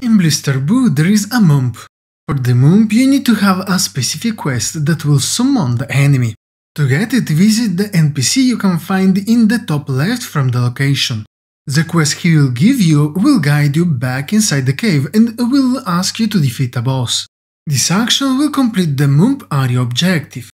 In Blisterboo there is a Mump. For the Mump, you need to have a specific quest that will summon the enemy. To get it visit the NPC you can find in the top left from the location. The quest he will give you will guide you back inside the cave and will ask you to defeat a boss. This action will complete the Mump area objective.